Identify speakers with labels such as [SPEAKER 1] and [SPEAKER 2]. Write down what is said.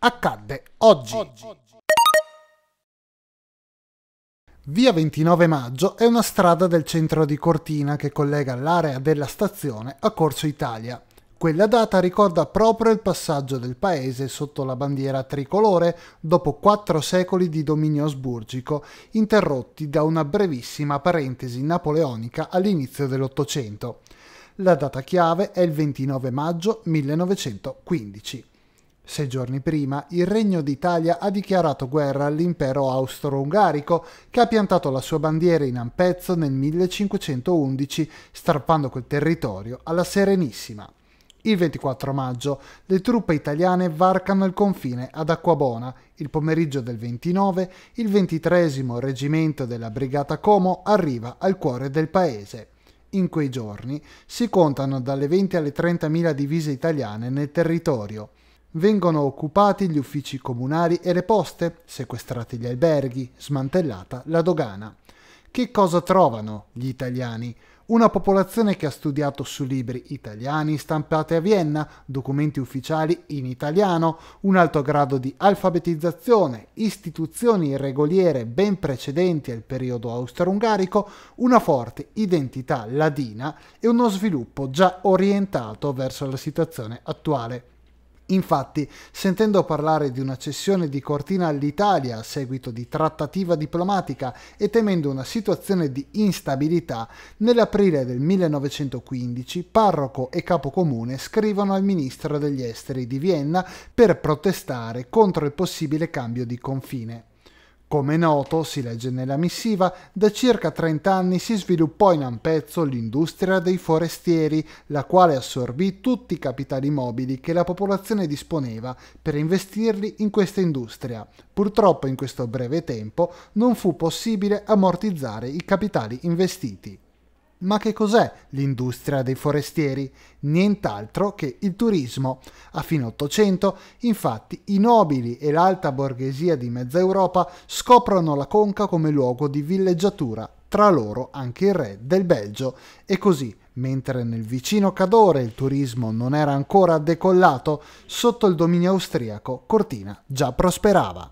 [SPEAKER 1] accadde oggi. oggi. Via 29 Maggio è una strada del centro di Cortina che collega l'area della stazione a Corso Italia. Quella data ricorda proprio il passaggio del paese sotto la bandiera tricolore dopo quattro secoli di dominio asburgico, interrotti da una brevissima parentesi napoleonica all'inizio dell'Ottocento. La data chiave è il 29 maggio 1915. Sei giorni prima il Regno d'Italia ha dichiarato guerra all'impero austro-ungarico che ha piantato la sua bandiera in Ampezzo nel 1511 strappando quel territorio alla Serenissima. Il 24 maggio le truppe italiane varcano il confine ad Acquabona. Il pomeriggio del 29 il 23 reggimento della Brigata Como arriva al cuore del paese. In quei giorni si contano dalle 20 alle 30 mila divise italiane nel territorio. Vengono occupati gli uffici comunali e le poste, sequestrati gli alberghi, smantellata la dogana. Che cosa trovano gli italiani? Una popolazione che ha studiato su libri italiani stampati a Vienna, documenti ufficiali in italiano, un alto grado di alfabetizzazione, istituzioni regoliere ben precedenti al periodo austro-ungarico, una forte identità ladina e uno sviluppo già orientato verso la situazione attuale. Infatti, sentendo parlare di una cessione di Cortina all'Italia a seguito di trattativa diplomatica e temendo una situazione di instabilità, nell'aprile del 1915 parroco e capocomune scrivono al ministro degli esteri di Vienna per protestare contro il possibile cambio di confine. Come noto, si legge nella missiva, da circa 30 anni si sviluppò in Ampezzo l'industria dei forestieri, la quale assorbì tutti i capitali mobili che la popolazione disponeva per investirli in questa industria. Purtroppo in questo breve tempo non fu possibile ammortizzare i capitali investiti. Ma che cos'è l'industria dei forestieri? Nient'altro che il turismo. A fine Ottocento, infatti, i nobili e l'alta borghesia di mezza Europa scoprono la Conca come luogo di villeggiatura, tra loro anche il re del Belgio. E così, mentre nel vicino Cadore il turismo non era ancora decollato, sotto il dominio austriaco Cortina già prosperava.